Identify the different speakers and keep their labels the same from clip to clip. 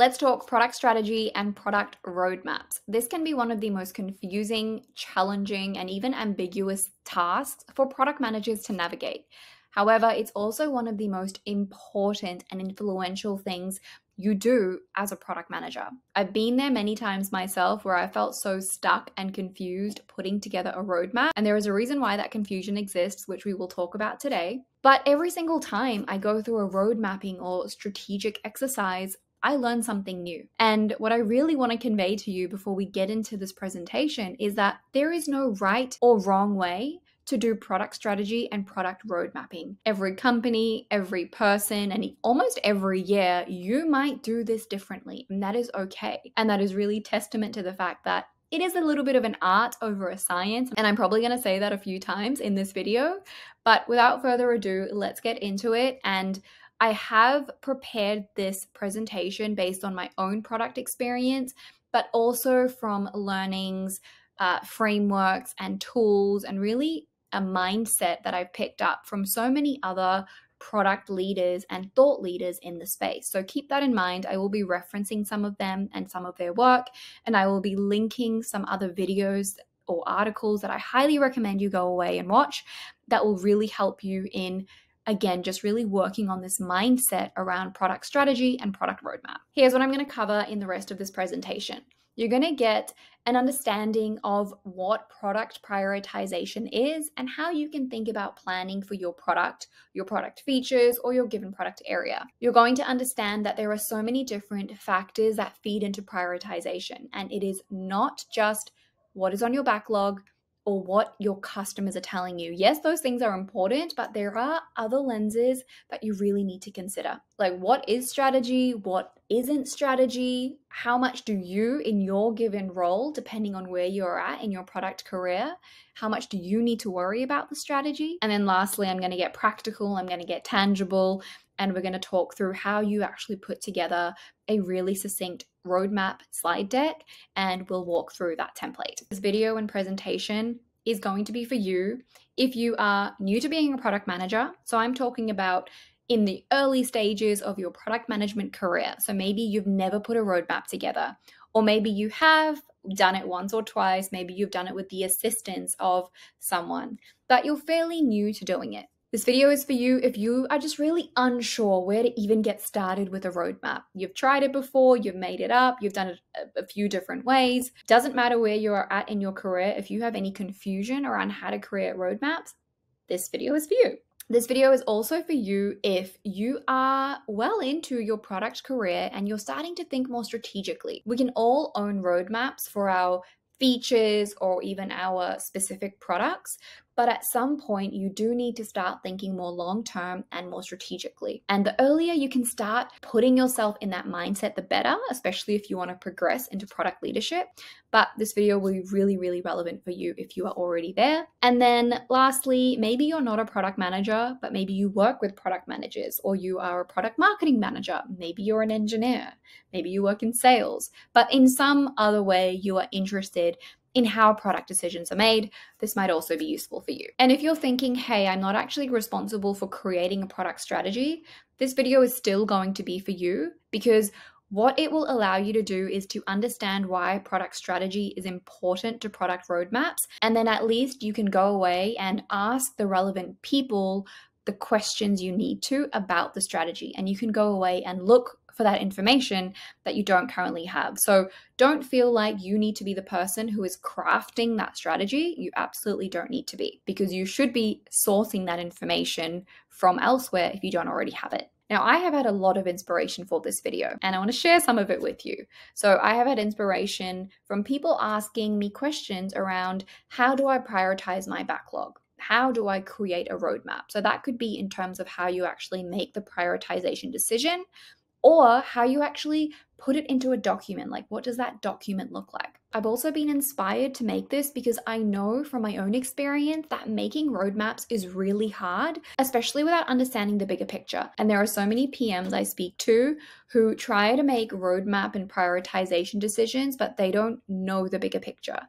Speaker 1: Let's talk product strategy and product roadmaps. This can be one of the most confusing, challenging, and even ambiguous tasks for product managers to navigate. However, it's also one of the most important and influential things you do as a product manager. I've been there many times myself where I felt so stuck and confused putting together a roadmap. And there is a reason why that confusion exists, which we will talk about today. But every single time I go through a road mapping or strategic exercise, I learn something new. And what I really want to convey to you before we get into this presentation is that there is no right or wrong way to do product strategy and product road mapping. Every company, every person, and almost every year, you might do this differently, and that is okay. And that is really testament to the fact that it is a little bit of an art over a science, and I'm probably going to say that a few times in this video. But without further ado, let's get into it. And I have prepared this presentation based on my own product experience, but also from learnings, uh, frameworks, and tools, and really a mindset that I've picked up from so many other product leaders and thought leaders in the space. So keep that in mind. I will be referencing some of them and some of their work, and I will be linking some other videos or articles that I highly recommend you go away and watch that will really help you in again, just really working on this mindset around product strategy and product roadmap. Here's what I'm going to cover in the rest of this presentation you're going to get an understanding of what product prioritization is and how you can think about planning for your product, your product features, or your given product area. You're going to understand that there are so many different factors that feed into prioritization, and it is not just what is on your backlog, or what your customers are telling you. Yes, those things are important, but there are other lenses that you really need to consider. Like, what is strategy? What isn't strategy? How much do you, in your given role, depending on where you're at in your product career, how much do you need to worry about the strategy? And then lastly, I'm going to get practical, I'm going to get tangible, and we're going to talk through how you actually put together a really succinct roadmap slide deck and we'll walk through that template. This video and presentation is going to be for you if you are new to being a product manager. So I'm talking about in the early stages of your product management career. So maybe you've never put a roadmap together, or maybe you have done it once or twice, maybe you've done it with the assistance of someone, but you're fairly new to doing it. This video is for you if you are just really unsure where to even get started with a roadmap. You've tried it before, you've made it up, you've done it a, few different ways. Doesn't matter where you are at in your career, if you have any confusion around how to create roadmaps, this video is for you. This video is also for you if you are well into your product career and you're starting to think more strategically. We can all own roadmaps for our features or even our specific products. But at some point, you do need to start thinking more long term and more strategically. And the earlier you can start putting yourself in that mindset, the better, especially if you want to progress into product leadership. But this video will be really, really relevant for you if you are already there. And then lastly, maybe you're not a product manager, but maybe you work with product managers or you are a product marketing manager. Maybe you're an engineer. Maybe you work in sales. But in some other way, you are interested in how product decisions are made, this might also be useful for you. And if you're thinking, hey, I'm not actually responsible for creating a product strategy, this video is still going to be for you because what it will allow you to do is to understand why product strategy is important to product roadmaps. And then at least you can go away and ask the relevant people the questions you need to about the strategy. And you can go away and look for that information that you don't currently have. So don't feel like you need to be the person who is crafting that strategy. You absolutely don't need to be because you should be sourcing that information from elsewhere if you don't already have it. Now, I have had a lot of inspiration for this video and I want to share some of it with you. So, I have had inspiration from people asking me questions around how do I prioritize my backlog? How do I create a roadmap? So, that could be in terms of how you actually make the prioritization decision or how you actually put it into a document. Like, what does that document look like? I've also been inspired to make this because I know from my own experience that making roadmaps is really hard, especially without understanding the bigger picture. And there are so many PMs I speak to who try to make roadmap and prioritization decisions, but they don't know the bigger picture.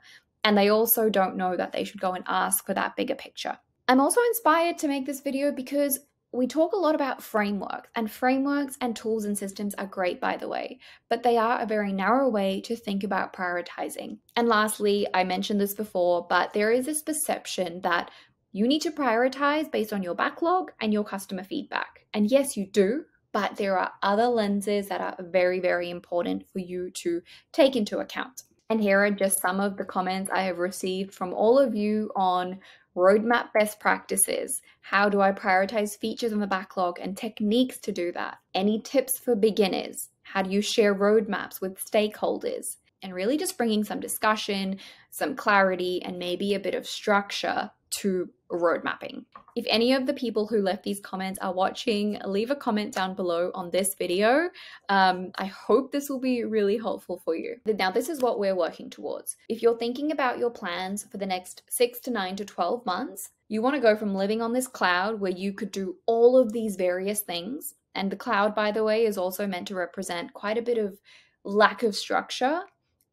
Speaker 1: And they also don't know that they should go and ask for that bigger picture. I'm also inspired to make this video because we talk a lot about frameworks, and frameworks and tools and systems are great, by the way, but they are a very narrow way to think about prioritizing. And lastly, I mentioned this before, but there is this perception that you need to prioritize based on your backlog and your customer feedback. And yes, you do, but there are other lenses that are very, very important for you to take into account. And here are just some of the comments I have received from all of you on roadmap best practices. How do I prioritize features in the backlog and techniques to do that? Any tips for beginners? How do you share roadmaps with stakeholders? And really just bringing some discussion, some clarity, and maybe a bit of structure to road mapping. If any of the people who left these comments are watching, leave a comment down below on this video. Um, I hope this will be really helpful for you. Now, this is what we're working towards. If you're thinking about your plans for the next six to nine to 12 months, you want to go from living on this cloud where you could do all of these various things. And the cloud, by the way, is also meant to represent quite a bit of lack of structure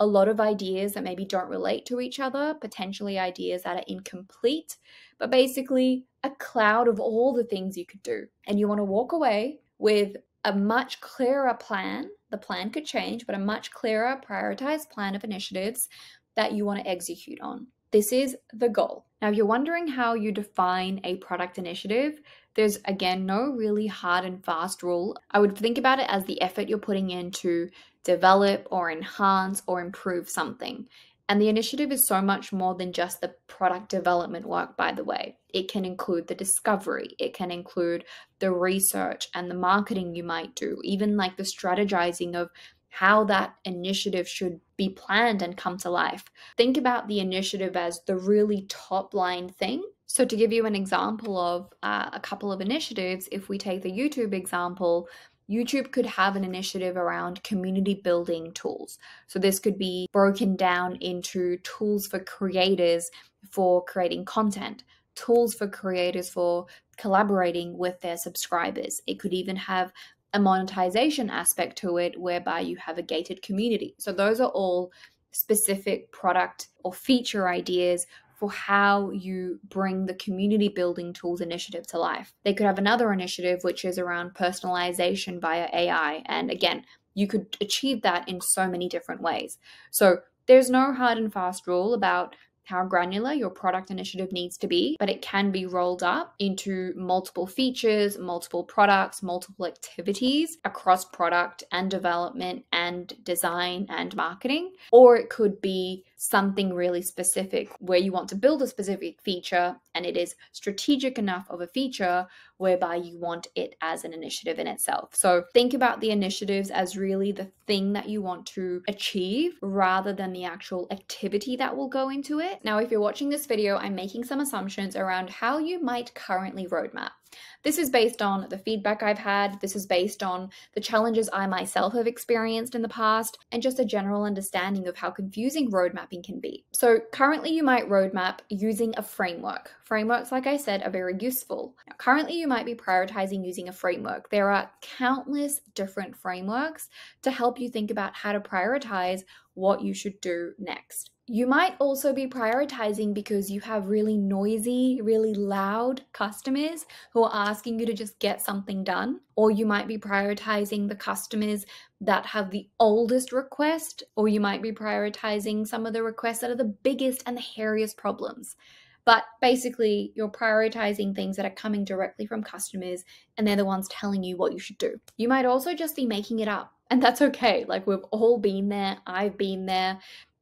Speaker 1: a lot of ideas that maybe don't relate to each other, potentially ideas that are incomplete, but basically a cloud of all the things you could do. And you want to walk away with a much clearer plan. The plan could change, but a much clearer, prioritized plan of initiatives that you want to execute on. This is the goal. Now, if you're wondering how you define a product initiative, there's again no really hard and fast rule. I would think about it as the effort you're putting into develop or enhance or improve something. And the initiative is so much more than just the product development work, by the way. It can include the discovery, it can include the research and the marketing you might do, even like the strategizing of how that initiative should be planned and come to life. Think about the initiative as the really top line thing. So, to give you an example of uh, a couple of initiatives, if we take the YouTube example, YouTube could have an initiative around community building tools. So, this could be broken down into tools for creators for creating content, tools for creators for collaborating with their subscribers. It could even have a monetization aspect to it whereby you have a gated community. So, those are all specific product or feature ideas for how you bring the community building tools initiative to life. They could have another initiative which is around personalization via AI. And again, you could achieve that in so many different ways. So there's no hard and fast rule about how granular your product initiative needs to be, but it can be rolled up into multiple features, multiple products, multiple activities across product and development and design and marketing. Or it could be something really specific where you want to build a specific feature and it is strategic enough of a feature whereby you want it as an initiative in itself. So think about the initiatives as really the thing that you want to achieve rather than the actual activity that will go into it. Now, if you're watching this video, I'm making some assumptions around how you might currently roadmap. This is based on the feedback I've had, this is based on the challenges I myself have experienced in the past, and just a general understanding of how confusing road mapping can be. So, currently, you might roadmap using a framework. Frameworks, like I said, are very useful. Now, currently, you might be prioritizing using a framework. There are countless different frameworks to help you think about how to prioritize what you should do next. You might also be prioritizing because you have really noisy, really loud customers who are asking you to just get something done. Or you might be prioritizing the customers that have the oldest request, or you might be prioritizing some of the requests that are the biggest and the hairiest problems. But basically, you're prioritizing things that are coming directly from customers and they're the ones telling you what you should do. You might also just be making it up. And that's okay. Like, we've all been there. I've been there.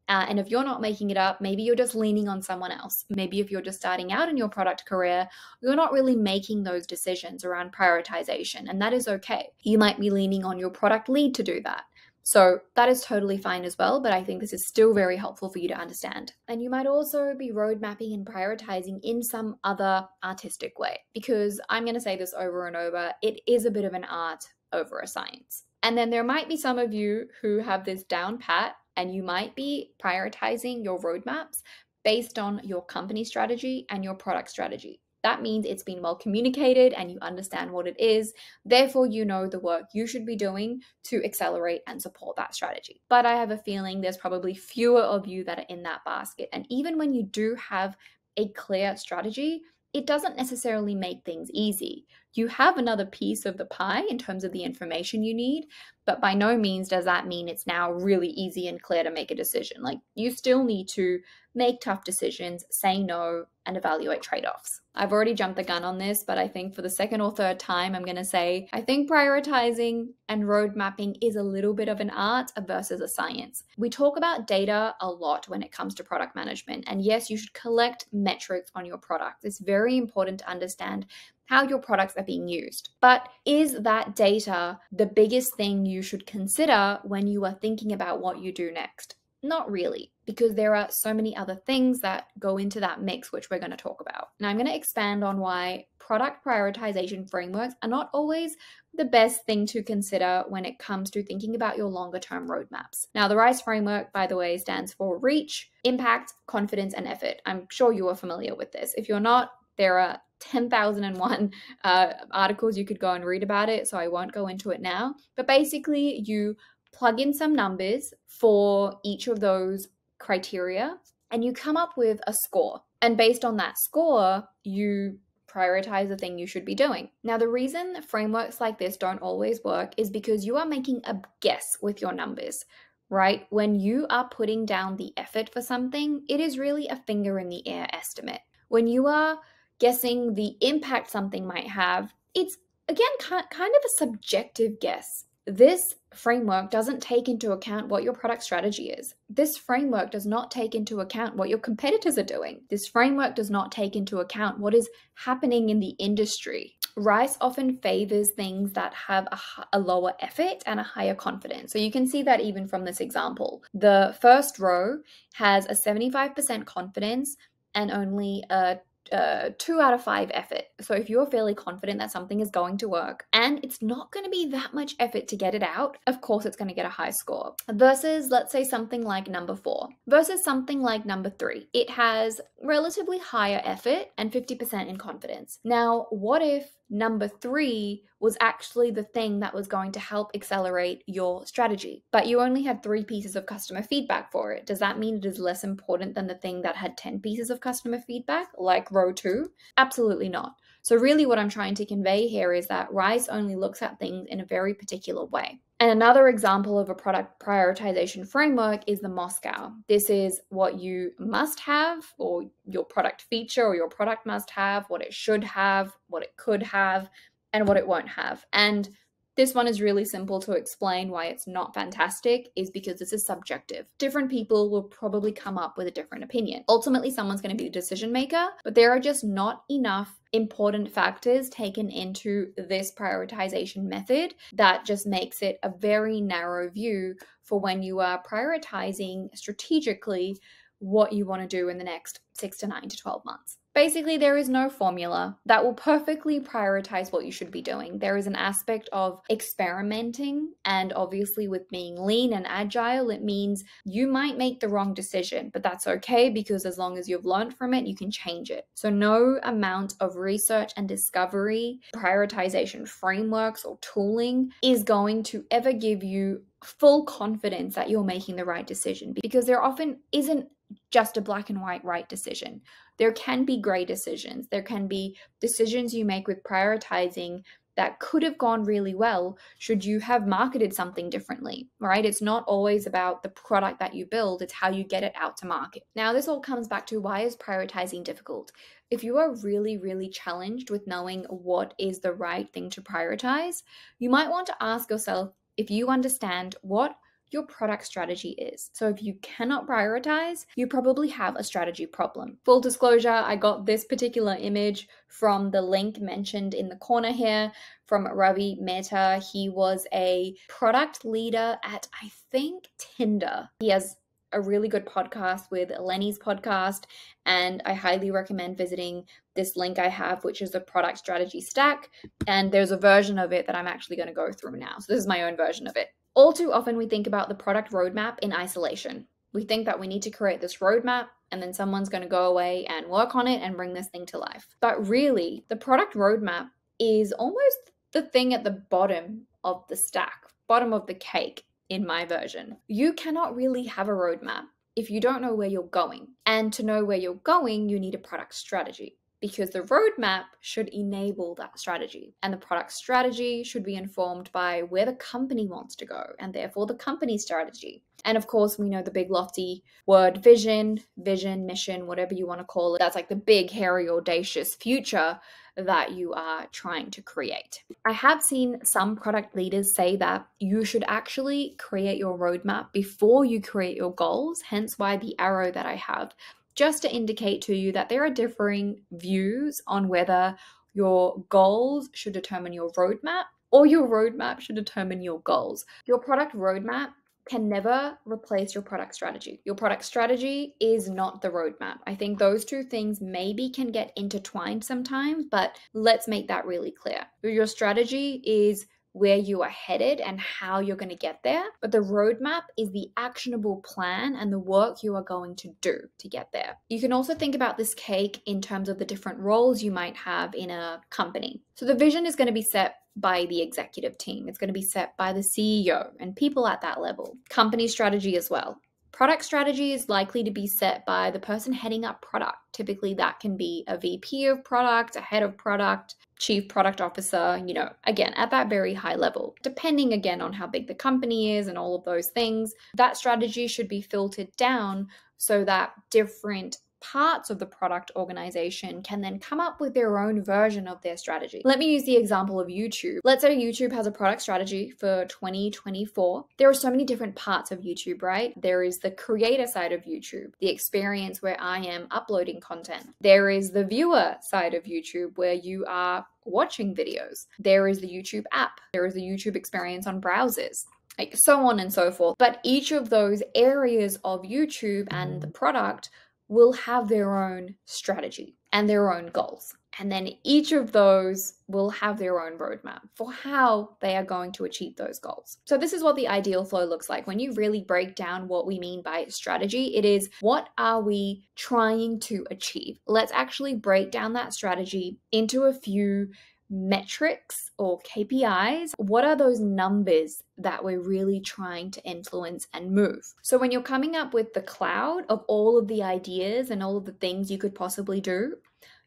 Speaker 1: Uh, and if you're not making it up, maybe you're just leaning on someone else. Maybe if you're just starting out in your product career, you're not really making those decisions around prioritization, and that is okay. You might be leaning on your product lead to do that. So that is totally fine as well, but I think this is still very helpful for you to understand. And you might also be road mapping and prioritizing in some other artistic way, because I'm going to say this over and over it is a bit of an art over a science. And then there might be some of you who have this down pat and you might be prioritizing your roadmaps based on your company strategy and your product strategy. That means it's been well communicated and you understand what it is. Therefore, you know the work you should be doing to accelerate and support that strategy. But I have a feeling there's probably fewer of you that are in that basket. And even when you do have a clear strategy, it doesn't necessarily make things easy. You have another piece of the pie in terms of the information you need, but by no means does that mean it's now really easy and clear to make a decision. Like you still need to make tough decisions, say no, and evaluate trade offs. I've already jumped the gun on this, but I think for the second or third time, I'm going to say I think prioritizing and road mapping is a little bit of an art versus a science. We talk about data a lot when it comes to product management. And yes, you should collect metrics on your product. It's very important to understand how your products are being used. But is that data the biggest thing you should consider when you are thinking about what you do next? Not really, because there are so many other things that go into that mix, which we're going to talk about. Now, I'm going to expand on why product prioritization frameworks are not always the best thing to consider when it comes to thinking about your longer term roadmaps. Now, the RICE framework, by the way, stands for reach, impact, confidence, and effort. I'm sure you are familiar with this. If you're not, there are 10,001 uh, articles you could go and read about it, so I won't go into it now. But basically, you plug in some numbers for each of those criteria and you come up with a score. And based on that score, you prioritize the thing you should be doing. Now, the reason frameworks like this don't always work is because you are making a guess with your numbers, right? When you are putting down the effort for something, it is really a finger in the air estimate. When you are guessing the impact something might have, it's again kind of a subjective guess. This framework doesn't take into account what your product strategy is. This framework does not take into account what your competitors are doing. This framework does not take into account what is happening in the industry. Rice often favors things that have a, a, lower effort and a higher confidence. So you can see that even from this example. The first row has a 75% confidence and only a uh, two out of five effort. So if you're fairly confident that something is going to work and it's not going to be that much effort to get it out, of course it's going to get a high score. Versus, let's say, something like number four, versus something like number three. It has relatively higher effort and 50% in confidence. Now, what if number three was actually the thing that was going to help accelerate your strategy. But you only had three pieces of customer feedback for it. Does that mean it is less important than the thing that had 10 pieces of customer feedback, like row two? Absolutely not. So, really, what I'm trying to convey here is that RICE only looks at things in a very particular way. And another example of a product prioritization framework is the MoSCoW. This is what you must have, or your product feature, or your product must have, what it should have, what it could have, and what it won't have. And this one is really simple to explain why it's not fantastic, is because this is subjective. Different people will probably come up with a different opinion. Ultimately, someone's going to be the decision maker, but there are just not enough important factors taken into this prioritization method that just makes it a very narrow view for when you are prioritizing strategically what you want to do in the next six to nine to 12 months. Basically, there is no formula that will perfectly prioritize what you should be doing. There is an aspect of experimenting, and obviously, with being lean and agile, it means you might make the wrong decision, but that's okay because as long as you've learned from it, you can change it. So, no amount of research and discovery, prioritization frameworks, or tooling is going to ever give you full confidence that you're making the right decision because there often isn't just a black and white right decision. There can be gray decisions. There can be decisions you make with prioritizing that could have gone really well should you have marketed something differently, right? It's not always about the product that you build, it's how you get it out to market. Now, this all comes back to why is prioritizing difficult? If you are really, really challenged with knowing what is the right thing to prioritize, you might want to ask yourself if you understand what your product strategy is. So if you cannot prioritize, you probably have a strategy problem. Full disclosure, I got this particular image from the link mentioned in the corner here from Ravi Mehta. He was a product leader at, I think, Tinder. He has a really good podcast with Lenny's podcast, and I highly recommend visiting this link I have, which is the product strategy stack. And there's a version of it that I'm actually going to go through now. So, this is my own version of it. All too often, we think about the product roadmap in isolation. We think that we need to create this roadmap and then someone's going to go away and work on it and bring this thing to life. But really, the product roadmap is almost the thing at the bottom of the stack, bottom of the cake in my version. You cannot really have a roadmap if you don't know where you're going. And to know where you're going, you need a product strategy. Because the roadmap should enable that strategy. And the product strategy should be informed by where the company wants to go and therefore the company strategy. And of course, we know the big lofty word vision, vision, mission, whatever you want to call it. That's like the big, hairy, audacious future that you are trying to create. I have seen some product leaders say that you should actually create your roadmap before you create your goals, hence why the arrow that I have just to indicate to you that there are differing views on whether your goals should determine your roadmap or your roadmap should determine your goals. Your product roadmap can never replace your product strategy. Your product strategy is not the roadmap. I think those two things maybe can get intertwined sometimes, but let's make that really clear. Your strategy is where you are headed and how you're going to get there. But the roadmap is the actionable plan and the work you are going to do to get there. You can also think about this cake in terms of the different roles you might have in a company. So the vision is going to be set by the executive team. It's going to be set by the CEO and people at that level. Company strategy as well. Product strategy is likely to be set by the person heading up product. Typically, that can be a VP of product, a head of product, chief product officer, you know, again, at that very high level. Depending again on how big the company is and all of those things, that strategy should be filtered down so that different parts of the product organization can then come up with their own version of their strategy. Let me use the example of YouTube. Let's say YouTube has a product strategy for 2024. There are so many different parts of YouTube, right? There is the creator side of YouTube, the experience where I am uploading content. There is the viewer side of YouTube where you are watching videos. There is the YouTube app. There is the YouTube experience on browsers like so on and so forth. But each of those areas of YouTube and the product will have their own strategy and their own goals. And then each of those will have their own roadmap for how they are going to achieve those goals. So, this is what the ideal flow looks like. When you really break down what we mean by strategy, it is what are we trying to achieve? Let's actually break down that strategy into a few metrics or KPIs, what are those numbers that we're really trying to influence and move? So, when you're coming up with the cloud of all of the ideas and all of the things you could possibly do,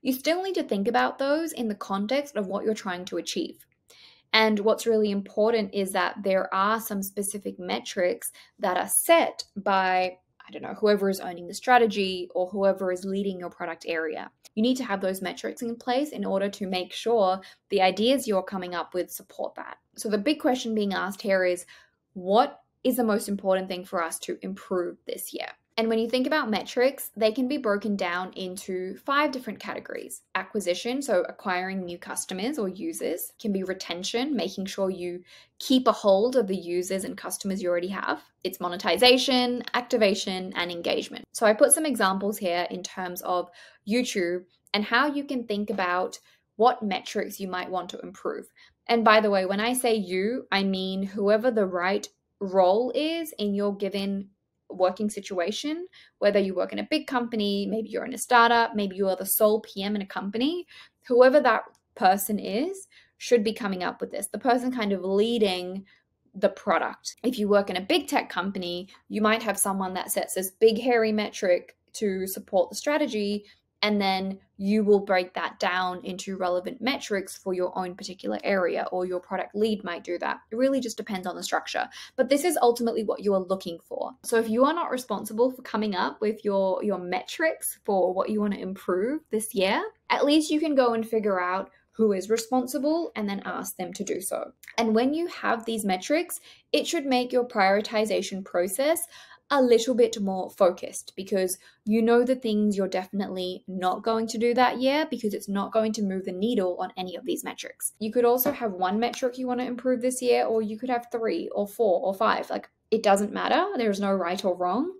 Speaker 1: you still need to think about those in the context of what you're trying to achieve. And what's really important is that there are some specific metrics that are set by I don't know, whoever is owning the strategy or whoever is leading your product area. You need to have those metrics in place in order to make sure the ideas you're coming up with support that. So, the big question being asked here is what is the most important thing for us to improve this year? And when you think about metrics, they can be broken down into five different categories acquisition, so acquiring new customers or users, can be retention, making sure you keep a hold of the users and customers you already have. It's monetization, activation, and engagement. So I put some examples here in terms of YouTube and how you can think about what metrics you might want to improve. And by the way, when I say you, I mean whoever the right role is in your given working situation, whether you work in a big company, maybe you're in a startup, maybe you are the sole PM in a company, whoever that person is should be coming up with this. The person kind of leading the product. If you work in a big tech company, you might have someone that sets this big, hairy metric to support the strategy and then you will break that down into relevant metrics for your own particular area or your product lead might do that. It really just depends on the structure. But this is ultimately what you are looking for. So if you are not responsible for coming up with your your metrics for what you want to improve this year at least you can go and figure out who is responsible and then ask them to do so. And when you have these metrics, it should make your prioritization process a little bit more focused because you know the things you're definitely not going to do that year because it's not going to move the needle on any of these metrics. You could also have one metric you want to improve this year, or you could have three, or four, or five. Like it doesn't matter. There's no right or wrong.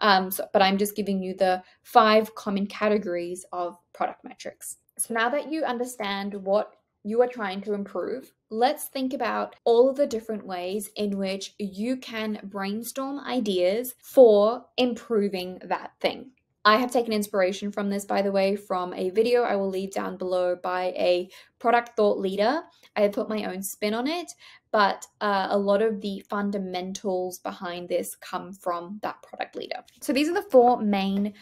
Speaker 1: Um, so, but I'm just giving you the five common categories of product metrics. So now that you understand what you are trying to improve, let's think about all of the different ways in which you can brainstorm ideas for improving that thing. I have taken inspiration from this, by the way, from a video I will leave down below by a product thought leader. I have put my own spin on it, but uh, a lot of the fundamentals behind this come from that product leader. So these are the four main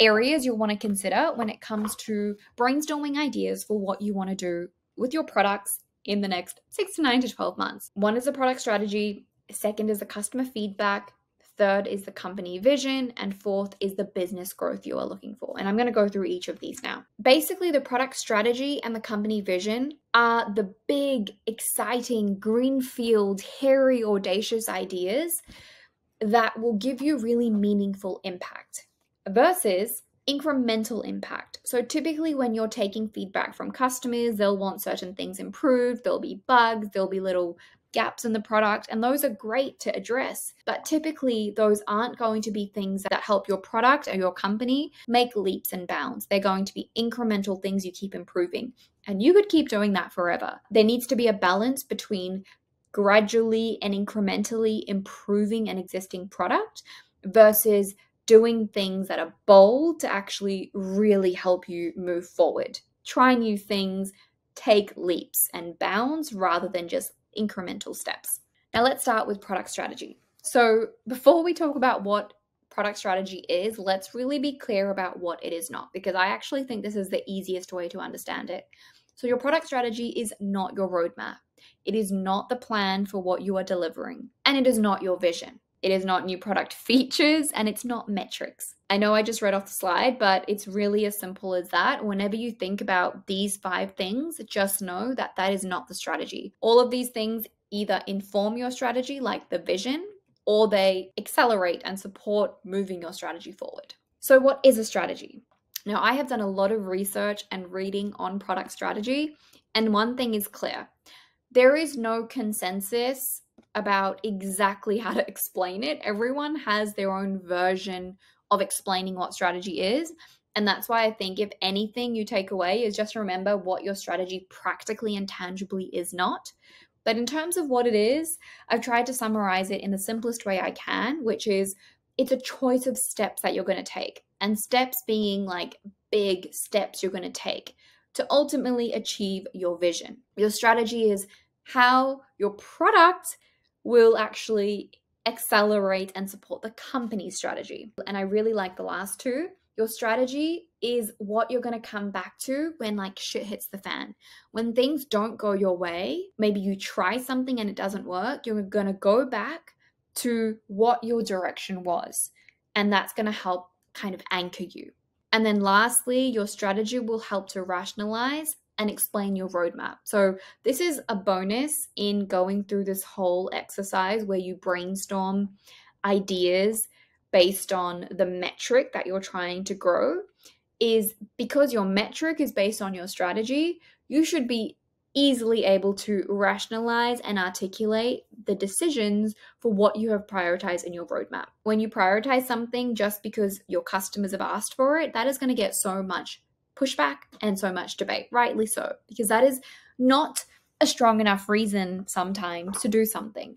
Speaker 1: areas you'll want to consider when it comes to brainstorming ideas for what you want to do with your products in the next six to nine to 12 months. One is the product strategy, second is the customer feedback, third is the company vision, and fourth is the business growth you are looking for. And I'm going to go through each of these now. Basically, the product strategy and the company vision are the big, exciting, greenfield, hairy, audacious ideas that will give you really meaningful impact versus incremental impact. So typically when you're taking feedback from customers, they'll want certain things improved, there'll be bugs, there'll be little gaps in the product, and those are great to address. But typically, those aren't going to be things that help your product or your company make leaps and bounds. They're going to be incremental things you keep improving. And you could keep doing that forever. There needs to be a balance between gradually and incrementally improving an existing product versus doing things that are bold to actually really help you move forward. Try new things, take leaps and bounds rather than just incremental steps. Now, let's start with product strategy. So, before we talk about what product strategy is, let's really be clear about what it is not, because I actually think this is the easiest way to understand it. So, your product strategy is not your roadmap. It is not the plan for what you are delivering, and it is not your vision. It is not new product features and it's not metrics. I know I just read off the slide, but it's really as simple as that. Whenever you think about these five things, just know that that is not the strategy. All of these things either inform your strategy, like the vision, or they accelerate and support moving your strategy forward. So, what is a strategy? Now, I have done a lot of research and reading on product strategy, and one thing is clear there is no consensus about exactly how to explain it. Everyone has their own version of explaining what strategy is. And that's why I think if anything you take away is just remember what your strategy practically and tangibly is not. But in terms of what it is, I've tried to summarize it in the simplest way I can, which is it's a choice of steps that you're going to take. And steps being like big steps you're going to take to ultimately achieve your vision. Your strategy is how your product will actually accelerate and support the company strategy. And I really like the last two. Your strategy is what you're going to come back to when like shit hits the fan. When things don't go your way, maybe you try something and it doesn't work, you're going to go back to what your direction was. And that's going to help kind of anchor you. And then lastly, your strategy will help to rationalize and explain your roadmap. So, this is a bonus in going through this whole exercise where you brainstorm ideas based on the metric that you're trying to grow. Is because your metric is based on your strategy, you should be easily able to rationalize and articulate the decisions for what you have prioritized in your roadmap. When you prioritize something just because your customers have asked for it, that is going to get so much pushback and so much debate, rightly so, because that is not a strong enough reason sometimes to do something.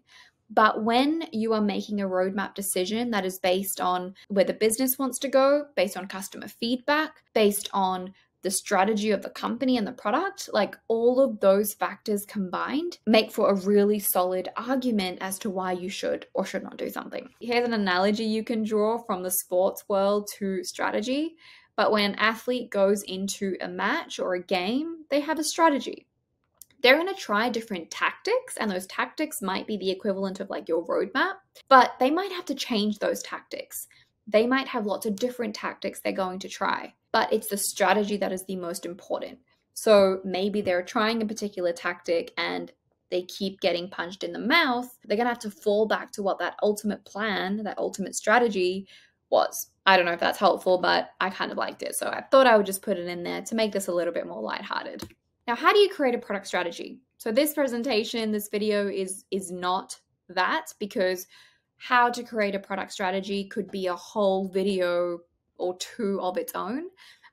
Speaker 1: But when you are making a roadmap decision that is based on where the business wants to go, based on customer feedback, based on the strategy of the company and the product, like all of those factors combined make for a really solid argument as to why you should or should not do something. Here's an analogy you can draw from the sports world to strategy. But when an athlete goes into a match or a game, they have a strategy. They're going to try different tactics, and those tactics might be the equivalent of like your roadmap, but they might have to change those tactics. They might have lots of different tactics they're going to try, but it's the strategy that is the most important. So maybe they're trying a particular tactic and they keep getting punched in the mouth. They're going to have to fall back to what that ultimate plan, that ultimate strategy was. I don't know if that's helpful, but I kind of liked it. So I thought I would just put it in there to make this a little bit more lighthearted. Now, how do you create a product strategy? So this presentation, this video is is not that because how to create a product strategy could be a whole video or two of its own.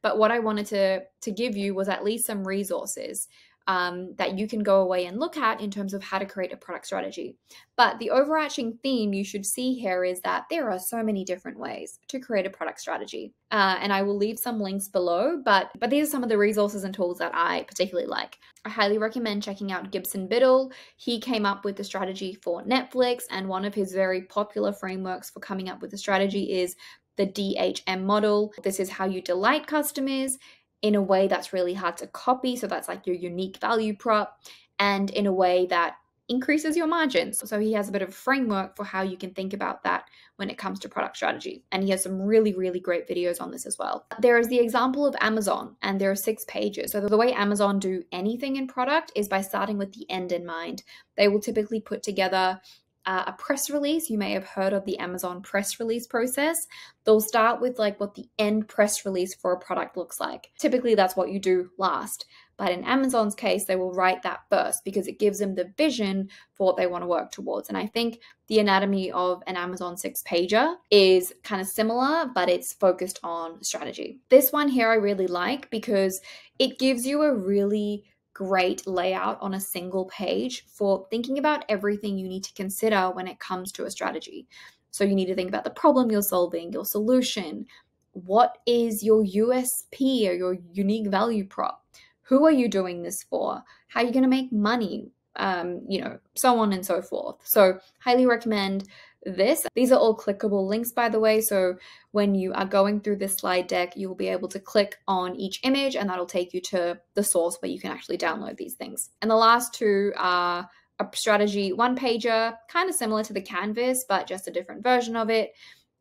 Speaker 1: But what I wanted to to give you was at least some resources um, that you can go away and look at in terms of how to create a product strategy. But the overarching theme you should see here is that there are so many different ways to create a product strategy. Uh, and I will leave some links below, but but these are some of the resources and tools that I particularly like. I highly recommend checking out Gibson Biddle. He came up with the strategy for Netflix, and one of his very popular frameworks for coming up with a strategy is the DHM model. This is how you delight customers in a way that's really hard to copy. So that's like your unique value prop, and in a way that increases your margins. So he has a bit of a framework for how you can think about that when it comes to product strategy. And he has some really, really great videos on this as well. There is the example of Amazon, and there are six pages. So the way Amazon do anything in product is by starting with the end in mind. They will typically put together uh, a press release. You may have heard of the Amazon press release process. They'll start with like what the end press release for a product looks like. Typically, that's what you do last. But in Amazon's case, they will write that first because it gives them the vision for what they want to work towards. And I think the anatomy of an Amazon six pager is kind of similar, but it's focused on strategy. This one here I really like because it gives you a really great layout on a single page for thinking about everything you need to consider when it comes to a strategy. So you need to think about the problem you're solving, your solution, what is your USP or your unique value prop? who are you doing this for how are you going to make money um, you know so on and so forth so highly recommend this. These are all clickable links by the way so when you are going through this slide deck you'll be able to click on each image and that'll take you to the source where you can actually download these things. And the last two are a strategy one pager kind of similar to the canvas but just a different version of it.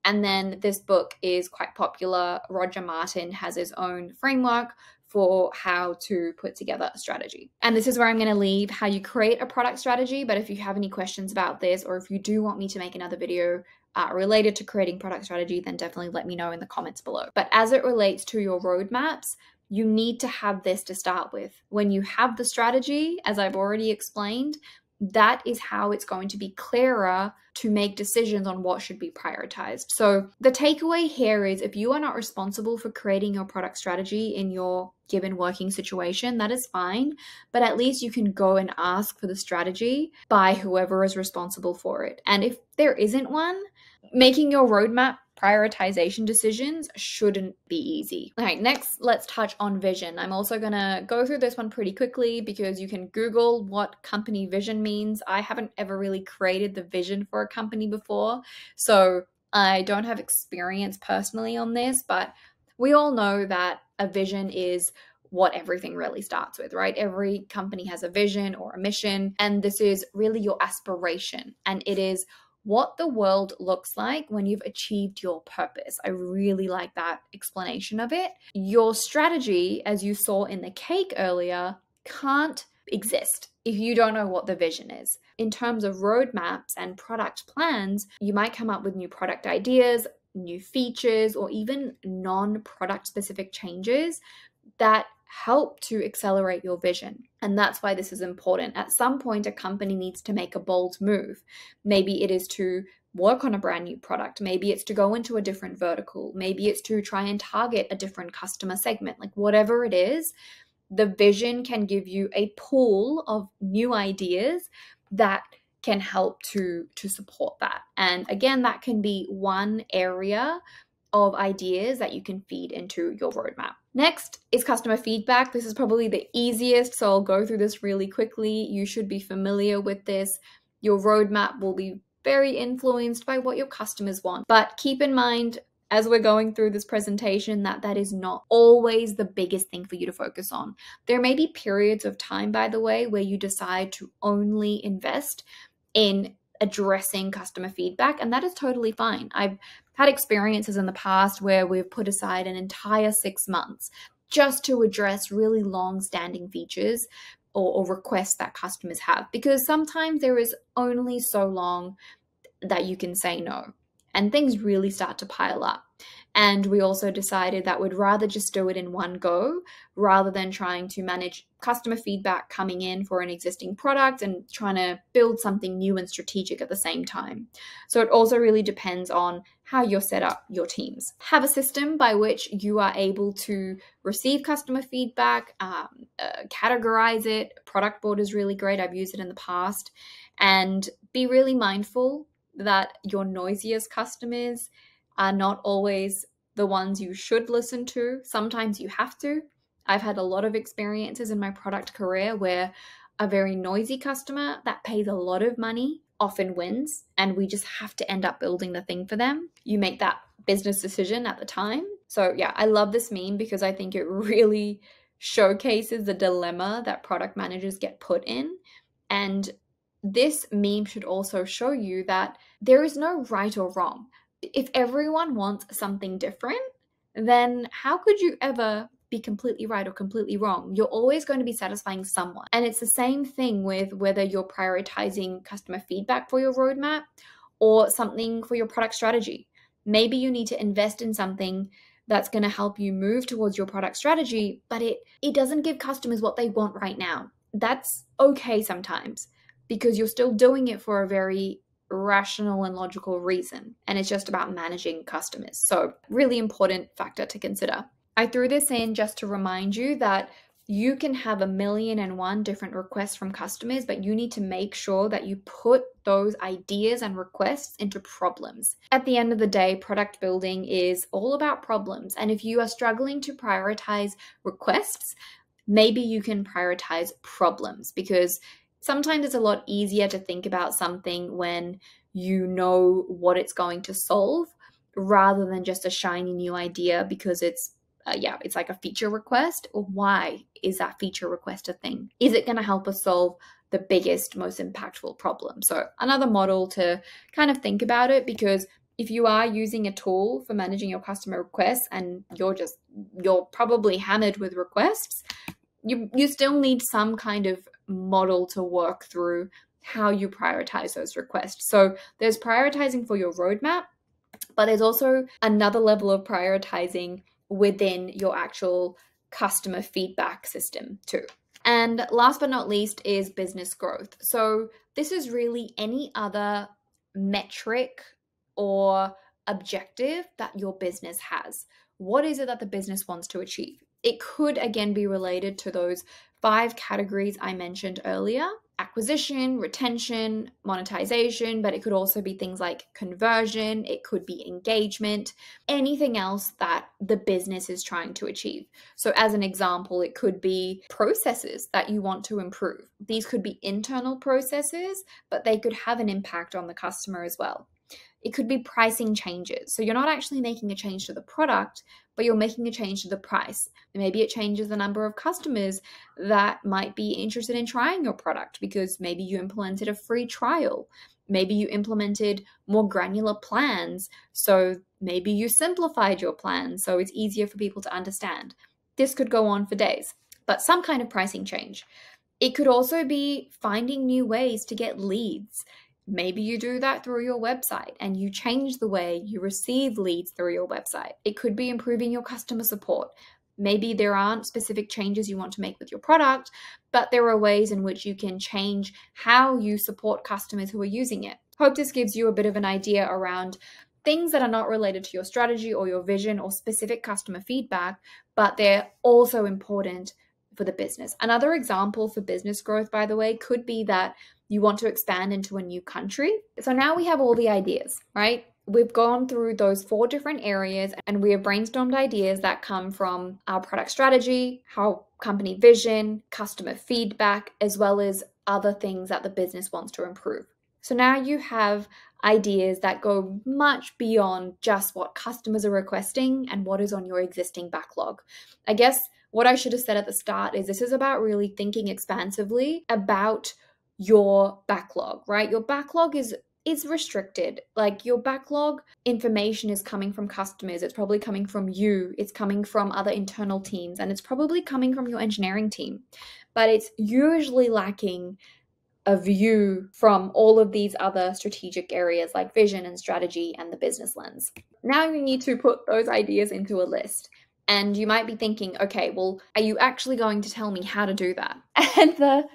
Speaker 1: And then this book is quite popular. Roger Martin has his own framework for how to put together a strategy. And this is where I'm going to leave how you create a product strategy. But if you have any questions about this, or if you do want me to make another video uh, related to creating product strategy, then definitely let me know in the comments below. But as it relates to your roadmaps, you need to have this to start with. When you have the strategy, as I've already explained, that is how it's going to be clearer to make decisions on what should be prioritized. So, the takeaway here is if you are not responsible for creating your product strategy in your given working situation, that is fine. But at least you can go and ask for the strategy by whoever is responsible for it. And if there isn't one, making your roadmap prioritization decisions shouldn't be easy. Okay, next, let's touch on vision. I'm also gonna go through this one pretty quickly because you can Google what company vision means. I haven't ever really created the vision for a company before, so I don't have experience personally on this, but we all know that a vision is what everything really starts with, right? Every company has a vision or a mission, and this is really your aspiration, and it is what the world looks like when you've achieved your purpose. I really like that explanation of it. Your strategy, as you saw in the cake earlier, can't exist if you don't know what the vision is. In terms of roadmaps and product plans, you might come up with new product ideas, new features, or even non product specific changes that help to accelerate your vision. And that's why this is important. At some point, a company needs to make a bold move. Maybe it is to work on a brand new product. Maybe it's to go into a different vertical. Maybe it's to try and target a different customer segment. Like, whatever it is, the vision can give you a pool of new ideas that can help to to support that and again that can be one area of ideas that you can feed into your roadmap. Next is customer feedback. This is probably the easiest, so I'll go through this really quickly. You should be familiar with this. Your roadmap will be very influenced by what your customers want. But keep in mind, as we're going through this presentation that that is not always the biggest thing for you to focus on. There may be periods of time by the way where you decide to only invest in addressing customer feedback and that is totally fine. I've had experiences in the past where we've put aside an entire six months just to address really long standing features or, or, requests that customers have because sometimes there is only so long that you can say no and things really start to pile up. And we also decided that we'd rather just do it in one go rather than trying to manage customer feedback coming in for an existing product and trying to build something new and strategic at the same time. So it also really depends on how you're set up your teams. Have a system by which you are able to receive customer feedback, um, uh, categorize it. Productboard is really great. I've used it in the past. And be really mindful that your noisiest customers are not always the ones you should listen to. Sometimes you have to. I've had a lot of experiences in my product career where a very noisy customer that pays a lot of money often wins, and we just have to end up building the thing for them. You make that business decision at the time. So, yeah, I love this meme because I think it really showcases the dilemma that product managers get put in. And this meme should also show you that there is no right or wrong. If everyone wants something different, then how could you ever be completely right or completely wrong. You're always going to be satisfying someone. And it's the same thing with whether you're prioritizing customer feedback for your roadmap or something for your product strategy. Maybe you need to invest in something that's going to help you move towards your product strategy, but it it doesn't give customers what they want right now. That's okay sometimes because you're still doing it for a very rational and logical reason and it's just about managing customers. So, really important factor to consider. I threw this in just to remind you that you can have a million and one different requests from customers, but you need to make sure that you put those ideas and requests into problems. At the end of the day, product building is all about problems. And if you are struggling to prioritize requests, maybe you can prioritize problems because sometimes it's a lot easier to think about something when you know what it's going to solve rather than just a shiny new idea because it's uh, yeah, it's like a feature request. Why is that feature request a thing? Is it going to help us solve the biggest, most impactful problem? So, another model to kind of think about it because if you are using a tool for managing your customer requests and you're just you're probably hammered with requests, you you still need some kind of model to work through how you prioritize those requests. So, there's prioritizing for your roadmap, but there's also another level of prioritizing within your actual customer feedback system too. And last but not least is business growth. So, this is really any other metric or objective that your business has. What is it that the business wants to achieve? It could again be related to those five categories I mentioned earlier acquisition, retention, monetization, but it could also be things like conversion, it could be engagement, anything else that the business is trying to achieve. So, as an example, it could be processes that you want to improve. These could be internal processes, but they could have an impact on the customer as well. It could be pricing changes. So you're not actually making a change to the product, but you're making a change to the price. Maybe it changes the number of customers that might be interested in trying your product because maybe you implemented a free trial. Maybe you implemented more granular plans. So maybe you simplified your plan so it's easier for people to understand. This could go on for days, but some kind of pricing change. It could also be finding new ways to get leads. Maybe you do that through your website and you change the way you receive leads through your website. It could be improving your customer support. Maybe there aren't specific changes you want to make with your product, but there are ways in which you can change how you support customers who are using it. Hope this gives you a bit of an idea around things that are not related to your strategy or your vision or specific customer feedback, but they're also important for the business. Another example for business growth, by the way, could be that you want to expand into a new country. So now we have all the ideas, right? We've gone through those four different areas and we have brainstormed ideas that come from our product strategy, how company vision, customer feedback, as well as other things that the business wants to improve. So now you have ideas that go much beyond just what customers are requesting and what is on your existing backlog. I guess what I should have said at the start is this is about really thinking expansively about your backlog, right? Your backlog is is restricted. Like your backlog information is coming from customers, it's probably coming from you, it's coming from other internal teams, and it's probably coming from your engineering team. But it's usually lacking a view from all of these other strategic areas like vision and strategy and the business lens. Now you need to put those ideas into a list. And you might be thinking, okay, well, are you actually going to tell me how to do that? And the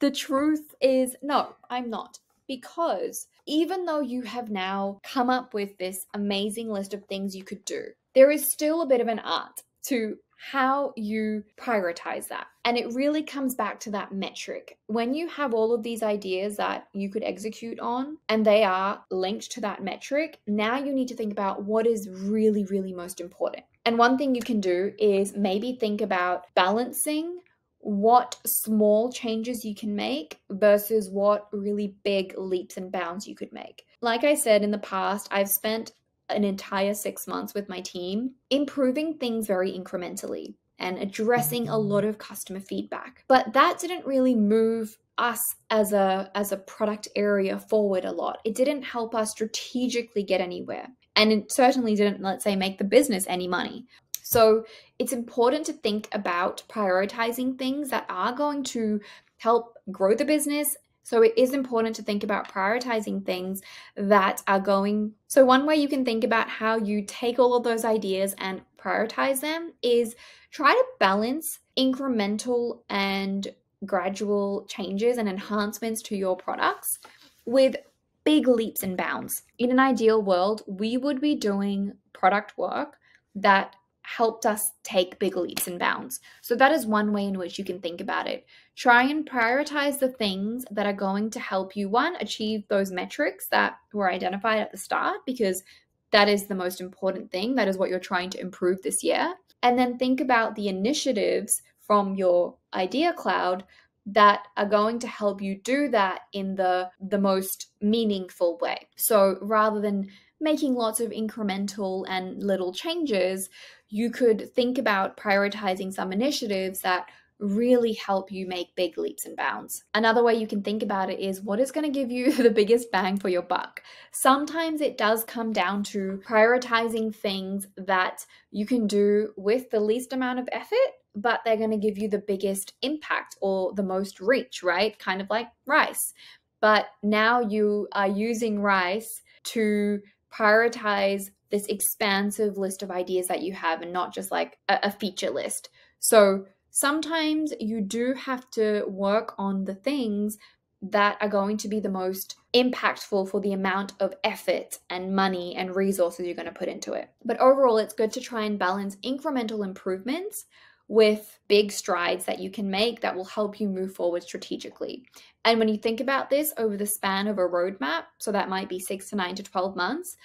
Speaker 1: the truth is, no, I'm not. Because even though you have now come up with this amazing list of things you could do, there is still a bit of an art to how you prioritize that. And it really comes back to that metric. When you have all of these ideas that you could execute on and they are linked to that metric, now you need to think about what is really, really most important. And one thing you can do is maybe think about balancing what small changes you can make versus what really big leaps and bounds you could make. Like I said in the past, I've spent an entire six months with my team, improving things very incrementally and addressing a lot of customer feedback. But that didn't really move us as a as a product area forward a lot. It didn't help us strategically get anywhere. And it certainly didn't let's say make the business any money. So, it's important to think about prioritizing things that are going to help grow the business so it is important to think about prioritizing things that are going. So, one way you can think about how you take all of those ideas and prioritize them is try to balance incremental and gradual changes and enhancements to your products with big leaps and bounds. In an ideal world, we would be doing product work that helped us take big leaps and bounds. So, that is one way in which you can think about it. Try and prioritize the things that are going to help you, one, achieve those metrics that were identified at the start, because that is the most important thing. That is what you're trying to improve this year. And then think about the initiatives from your idea cloud that are going to help you do that in the the most meaningful way. So rather than making lots of incremental and little changes, you could think about prioritizing some initiatives that really help you make big leaps and bounds. Another way you can think about it is what is going to give you the biggest bang for your buck. Sometimes it does come down to prioritizing things that you can do with the least amount of effort, but they're going to give you the biggest impact or the most reach, right? Kind of like rice. But now you are using rice to prioritize this expansive list of ideas that you have and not just like a, a feature list. So sometimes you do have to work on the things that are going to be the most impactful for the amount of effort and money and resources you're going to put into it. But overall, it's good to try and balance incremental improvements with big strides that you can make that will help you move forward strategically. And when you think about this over the span of a roadmap, so that might be six to nine to 12 months,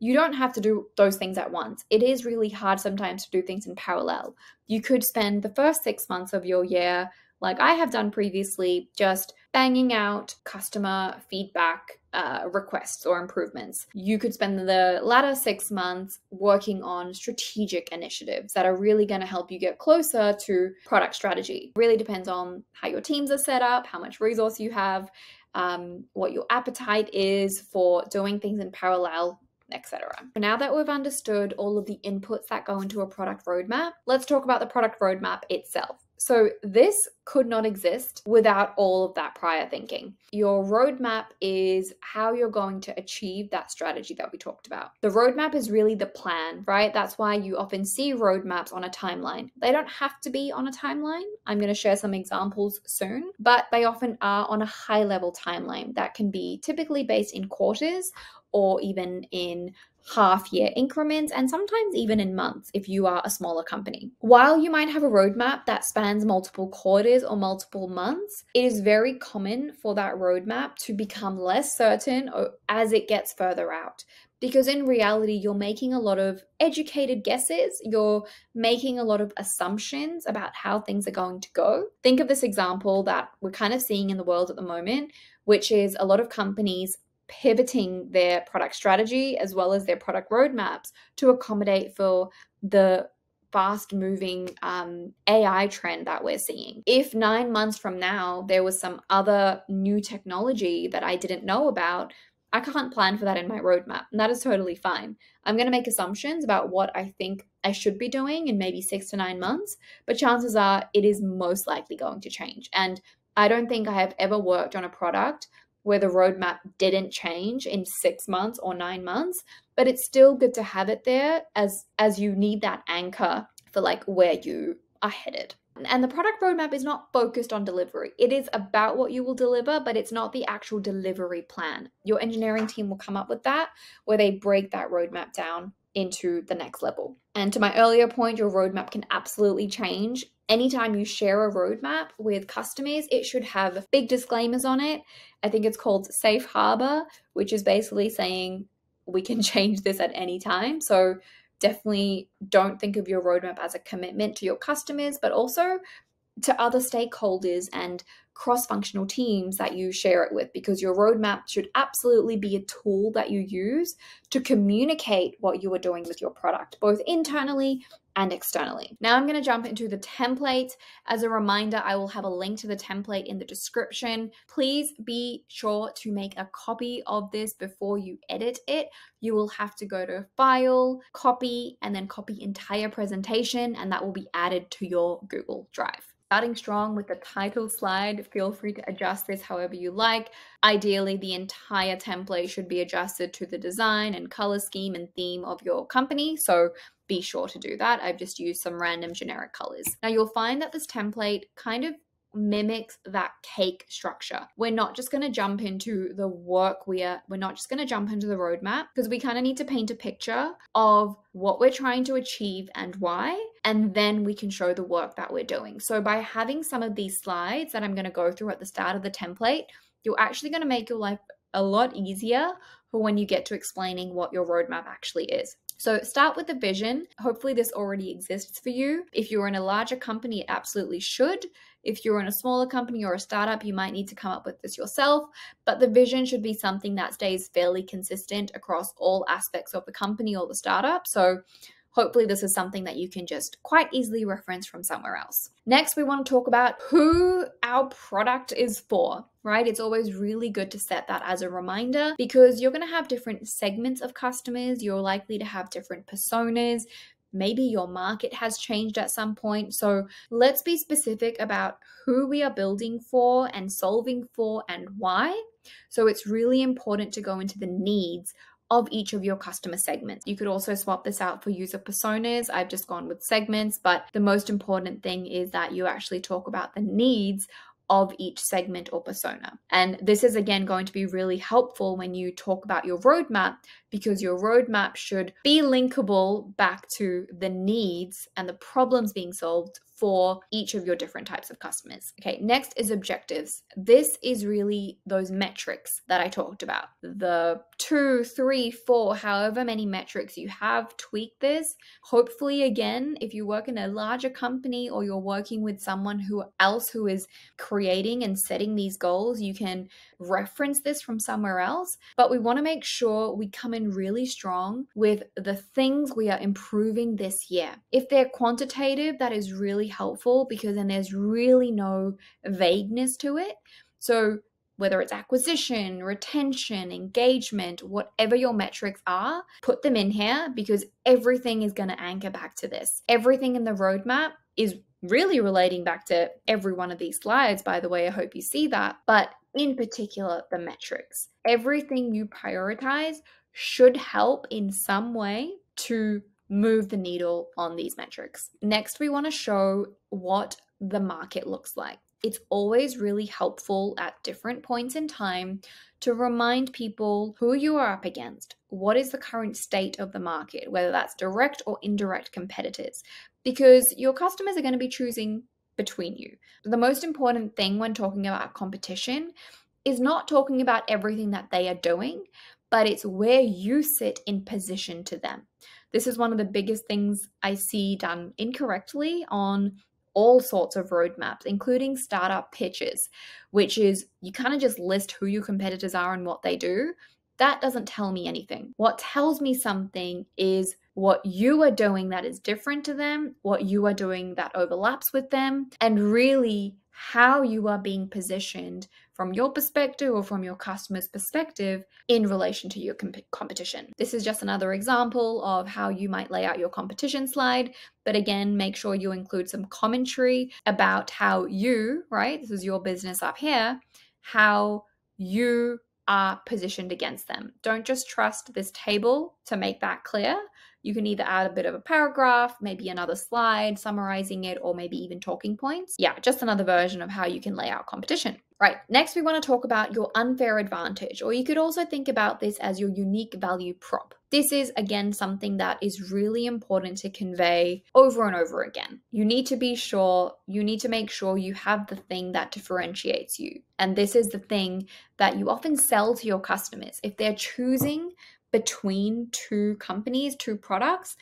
Speaker 1: you don't have to do those things at once. It is really hard sometimes to do things in parallel. You could spend the first six months of your year, like I have done previously, just banging out customer feedback uh, requests or improvements. You could spend the latter six months working on strategic initiatives that are really going to help you get closer to product strategy. Really depends on how your teams are set up, how much resource you have, um, what your appetite is for doing things in parallel etc. Now that we've understood all of the inputs that go into a product roadmap, let's talk about the product roadmap itself. So, this could not exist without all of that prior thinking. Your roadmap is how you're going to achieve that strategy that we talked about. The roadmap is really the plan, right? That's why you often see roadmaps on a timeline. They don't have to be on a timeline. I'm going to share some examples soon, but they often are on a high level timeline that can be typically based in quarters or even in half year increments and sometimes even in months if you are a smaller company. While you might have a roadmap that spans multiple quarters or multiple months, it is very common for that roadmap to become less certain as it gets further out. Because in reality, you're making a lot of educated guesses. You're making a lot of assumptions about how things are going to go. Think of this example that we're kind of seeing in the world at the moment, which is a lot of companies pivoting their product strategy as well as their product roadmaps to accommodate for the fast moving um, AI trend that we're seeing. If nine months from now there was some other new technology that I didn't know about, I can't plan for that in my roadmap, and that is totally fine. I'm going to make assumptions about what I think I should be doing in maybe six to nine months, but chances are it is most likely going to change. And I don't think I have ever worked on a product where the roadmap didn't change in six months or nine months, but it's still good to have it there as as you need that anchor for like where you are headed. And the product roadmap is not focused on delivery. It is about what you will deliver, but it's not the actual delivery plan. Your engineering team will come up with that where they break that roadmap down into the next level. And to my earlier point, your roadmap can absolutely change anytime you share a roadmap with customers, it should have big disclaimers on it. I think it's called Safe Harbor, which is basically saying we can change this at any time. So definitely don't think of your roadmap as a commitment to your customers, but also to other stakeholders and cross functional teams that you share it with because your roadmap should absolutely be a tool that you use to communicate what you are doing with your product, both internally and externally. Now I'm going to jump into the template. As a reminder, I will have a link to the template in the description. Please be sure to make a copy of this before you edit it. You will have to go to File, Copy, and then copy entire presentation, and that will be added to your Google Drive starting strong with the title slide. Feel free to adjust this however you like. Ideally, the entire template should be adjusted to the design and color scheme and theme of your company. So be sure to do that. I've just used some random generic colors. Now you'll find that this template kind of mimics that cake structure. We're not just going to jump into the work we are we're not just going to jump into the roadmap because we kind of need to paint a picture of what we're trying to achieve and why and then we can show the work that we're doing. So by having some of these slides that I'm going to go through at the start of the template, you're actually going to make your life a lot easier for when you get to explaining what your roadmap actually is. So start with the vision. Hopefully, this already exists for you. If you're in a larger company, it absolutely should. If you're in a smaller company or a startup, you might need to come up with this yourself. But the vision should be something that stays fairly consistent across all aspects of the company or the startup. So hopefully this is something that you can just quite easily reference from somewhere else. Next, we want to talk about who our product is for, right? It's always really good to set that as a reminder because you're going to have different segments of customers, you're likely to have different personas. Maybe your market has changed at some point. So let's be specific about who we are building for and solving for and why. So it's really important to go into the needs of each of your customer segments. You could also swap this out for user personas. I've just gone with segments, but the most important thing is that you actually talk about the needs of each segment or persona. And this is again going to be really helpful when you talk about your roadmap because your roadmap should be linkable back to the needs and the problems being solved for each of your different types of customers. Okay, next is objectives. This is really those metrics that I talked about. The two, three, four, however many metrics you have, tweak this. Hopefully, again, if you work in a larger company or you're working with someone who else who is creating and setting these goals, you can reference this from somewhere else. But we want to make sure we come in really strong with the things we are improving this year. If they're quantitative, that is really helpful because then there's really no vagueness to it. So, whether it's acquisition, retention, engagement, whatever your metrics are, put them in here because everything is going to anchor back to this. Everything in the roadmap is really relating back to every one of these slides, by the way. I hope you see that. But in particular, the metrics. Everything you prioritize should help in some way to move the needle on these metrics. Next, we want to show what the market looks like. It's always really helpful at different points in time to remind people who you are up against, what is the current state of the market, whether that's direct or indirect competitors, because your customers are going to be choosing between you. The most important thing when talking about competition is not talking about everything that they are doing, but it's where you sit in position to them. This is one of the biggest things I see done incorrectly on all sorts of roadmaps, including startup pitches, which is you kind of just list who your competitors are and what they do. That doesn't tell me anything. What tells me something is what you are doing that is different to them, what you are doing that overlaps with them, and really how you are being positioned from your perspective or from your customer's perspective in relation to your comp- competition. This is just another example of how you might lay out your competition slide, but again, make sure you include some commentary about how you, right? This is your business up here, how you are positioned against them. Don't just trust this table to make that clear. You can either add a bit of a paragraph, maybe another slide summarizing it, or maybe even talking points. Yeah, just another version of how you can lay out competition. Right, next we want to talk about your unfair advantage, or you could also think about this as your unique value prop. This is again something that is really important to convey over and over again. You need to be sure, you need to make sure you have the thing that differentiates you. And this is the thing that you often sell to your customers. If they're choosing between two companies, two products,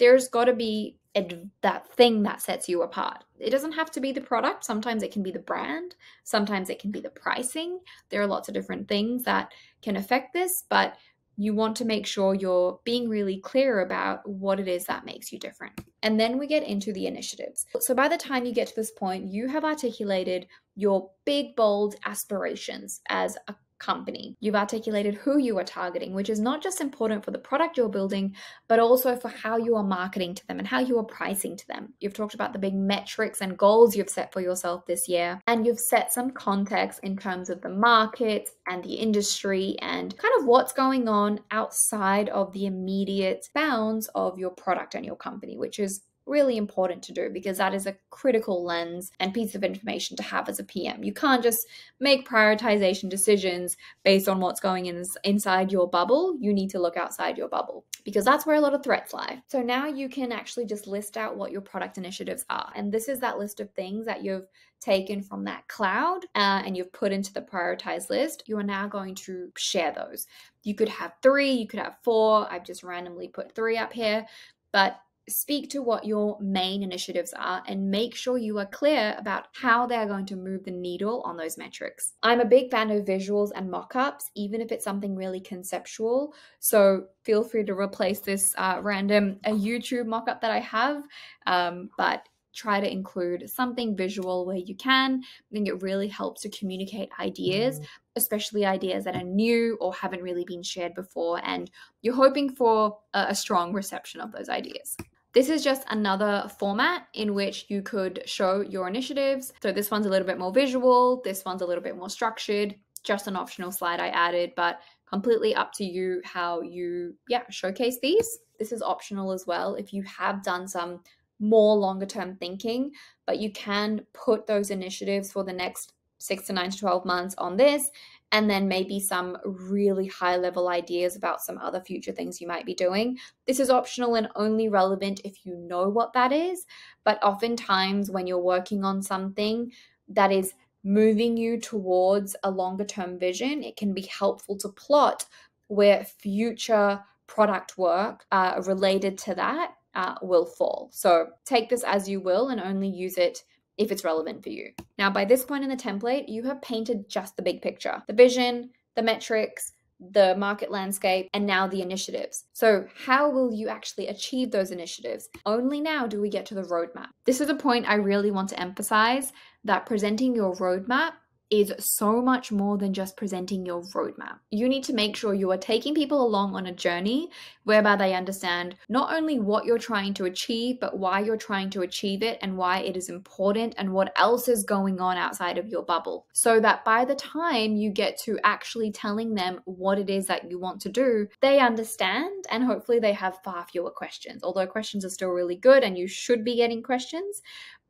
Speaker 1: there's got to be that thing that sets you apart. It doesn't have to be the product. Sometimes it can be the brand. Sometimes it can be the pricing. There are lots of different things that can affect this, but you want to make sure you're being really clear about what it is that makes you different. And then we get into the initiatives. So by the time you get to this point, you have articulated your big, bold aspirations as a company. You've articulated who you are targeting, which is not just important for the product you're building, but also for how you are marketing to them and how you are pricing to them. You've talked about the big metrics and goals you've set for yourself this year, and you've set some context in terms of the market and the industry and kind of what's going on outside of the immediate bounds of your product and your company, which is really important to do because that is a critical lens and piece of information to have as a PM. You can't just make prioritization decisions based on what's going in inside your bubble. You need to look outside your bubble because that's where a lot of threats lie. So now you can actually just list out what your product initiatives are. And this is that list of things that you've taken from that cloud uh, and you've put into the prioritized list. You are now going to share those. You could have three, you could have four. I've just randomly put three up here, but speak to what your main initiatives are and make sure you are clear about how they're going to move the needle on those metrics. I'm a big fan of visuals and mock ups, even if it's something really conceptual. So feel free to replace this uh, random a YouTube mock up that I have. Um, but try to include something visual where you can. I think it really helps to communicate ideas, mm. especially ideas that are new or haven't really been shared before. And you're hoping for a strong reception of those ideas. This is just another format in which you could show your initiatives. So this one's a little bit more visual, this one's a little bit more structured, just an optional slide I added, but completely up to you how you yeah, showcase these. This is optional as well if you have done some more longer term thinking, but you can put those initiatives for the next 6 to 9 to 12 months on this and then maybe some really high level ideas about some other future things you might be doing. This is optional and only relevant if you know what that is. But oftentimes, when you're working on something that is moving you towards a longer term vision, it can be helpful to plot where future product work uh, related to that uh, will fall. So take this as you will and only use it if it's relevant for you. Now, by this point in the template, you have painted just the big picture the vision, the metrics, the market landscape, and now the initiatives. So, how will you actually achieve those initiatives? Only now do we get to the roadmap. This is a point I really want to emphasize that presenting your roadmap is so much more than just presenting your roadmap. You need to make sure you are taking people along on a journey whereby they understand not only what you're trying to achieve, but why you're trying to achieve it and why it is important and what else is going on outside of your bubble. So that by the time you get to actually telling them what it is that you want to do, they understand and hopefully they have far fewer questions. Although questions are still really good and you should be getting questions,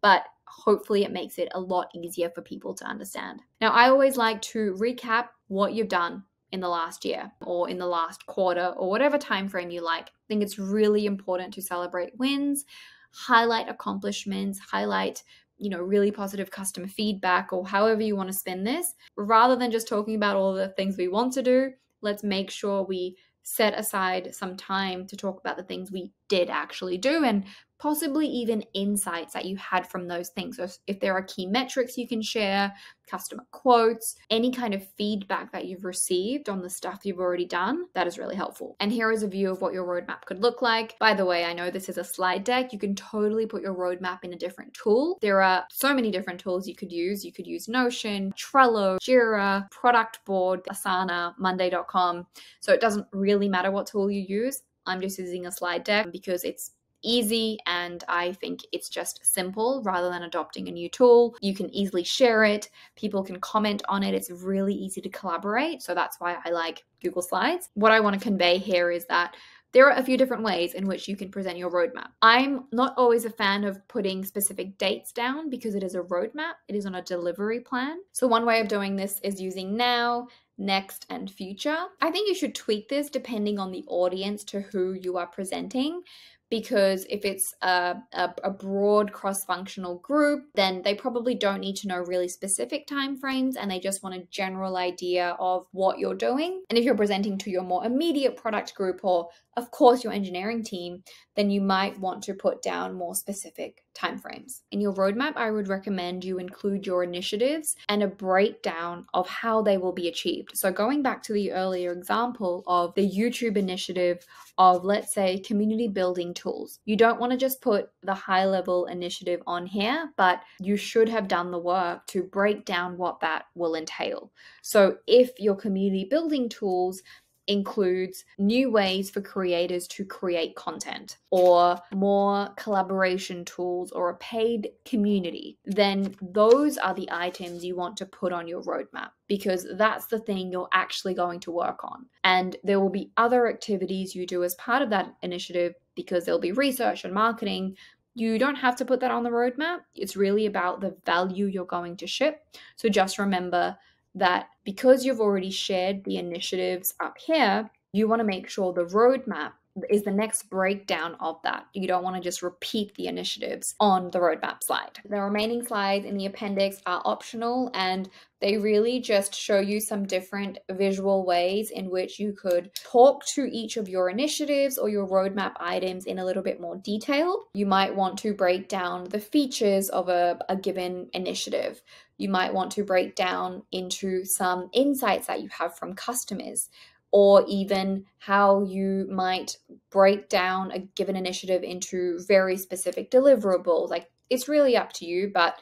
Speaker 1: but hopefully it makes it a lot easier for people to understand. Now, I always like to recap what you've done in the last year or in the last quarter or whatever time frame you like. I think it's really important to celebrate wins, highlight accomplishments, highlight you know really positive customer feedback or however you want to spin this rather than just talking about all the things we want to do let's make sure we set aside some time to talk about the things we did actually do and possibly even insights that you had from those things. So, if there are key metrics you can share, customer quotes, any kind of feedback that you've received on the stuff you've already done, that is really helpful. And here is a view of what your roadmap could look like. By the way, I know this is a slide deck. You can totally put your roadmap in a different tool. There are so many different tools you could use. You could use Notion, Trello, Jira, Productboard, Asana, Monday.com. So it doesn't really matter what tool you use. I'm just using a slide deck because it's easy and I think it's just simple rather than adopting a new tool. You can easily share it, people can comment on it. It's really easy to collaborate. So that's why I like Google Slides. What I want to convey here is that there are a few different ways in which you can present your roadmap. I'm not always a fan of putting specific dates down because it is a roadmap, it is on a delivery plan. So, one way of doing this is using now, next, and future. I think you should tweak this depending on the audience to who you are presenting because if it's a, a, a broad cross-functional group then they probably don't need to know really specific timeframes and they just want a general idea of what you're doing and if you're presenting to your more immediate product group or of course your engineering team then you might want to put down more specific timeframes. In your roadmap, I would recommend you include your initiatives and a breakdown of how they will be achieved. So, going back to the earlier example of the YouTube initiative of, let's say, community building tools, you don't want to just put the high level initiative on here, but you should have done the work to break down what that will entail. So, if your community building tools includes new ways for creators to create content or more collaboration tools or a paid community, then those are the items you want to put on your roadmap because that's the thing you're actually going to work on. And there will be other activities you do as part of that initiative because there'll be research and marketing. You don't have to put that on the roadmap. It's really about the value you're going to ship. So just remember that because you've already shared the initiatives up here, you want to make sure the roadmap is the next breakdown of that. You don't want to just repeat the initiatives on the roadmap slide. The remaining slides in the appendix are optional and they really just show you some different visual ways in which you could talk to each of your initiatives or your roadmap items in a little bit more detail. You might want to break down the features of a, a given initiative you might want to break down into some insights that you have from customers or even how you might break down a given initiative into very specific deliverables. Like it's really up to you, but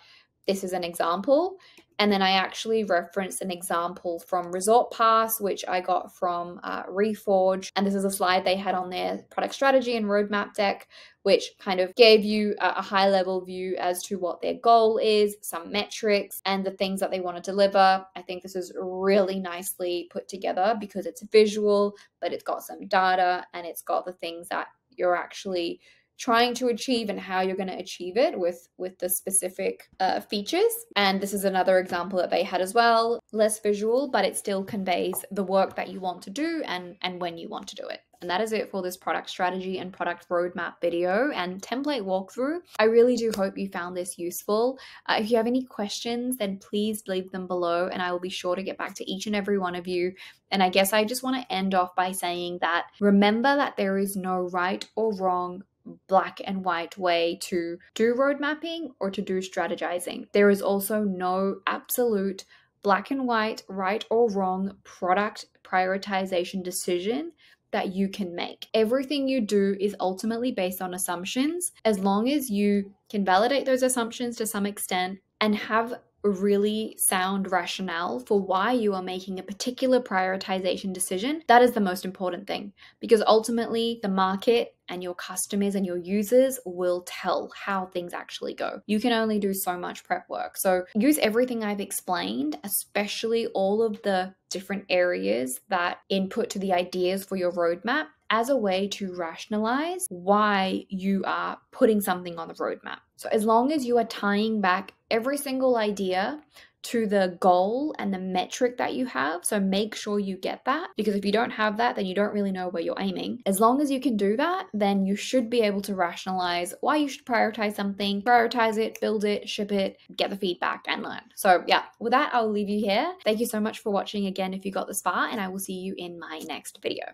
Speaker 1: this is an example. And then I actually referenced an example from ResortPass, which I got from uh, Reforge. And this is a slide they had on their product strategy and roadmap deck, which kind of gave you a, a high level view as to what their goal is, some metrics, and the things that they want to deliver. I think this is really nicely put together because it's visual, but it's got some data and it's got the things that you're actually trying to achieve and how you're going to achieve it with with the specific uh, features and this is another example that they had as well less visual but it still conveys the work that you want to do and and when you want to do it and that is it for this product strategy and product roadmap video and template walkthrough. I really do hope you found this useful. Uh, if you have any questions, then please leave them below and I will be sure to get back to each and every one of you. And I guess I just want to end off by saying that remember that there is no right or wrong black and white way to do road mapping or to do strategizing. There is also no absolute black and white, right or wrong product prioritization decision that you can make. Everything you do is ultimately based on assumptions. As long as you can validate those assumptions to some extent and have really sound rationale for why you are making a particular prioritization decision, that is the most important thing. Because ultimately, the market and your customers and your users will tell how things actually go. You can only do so much prep work. So use everything I've explained, especially all of the different areas that input to the ideas for your roadmap as a way to rationalize why you are putting something on the roadmap. So, as long as you are tying back every single idea to the goal and the metric that you have. So make sure you get that because if you don't have that, then you don't really know where you're aiming. As long as you can do that, then you should be able to rationalize why you should prioritize something, prioritize it, build it, ship it, get the feedback, and learn. So, yeah, with that, I'll leave you here. Thank you so much for watching again if you got this far, and I will see you in my next video.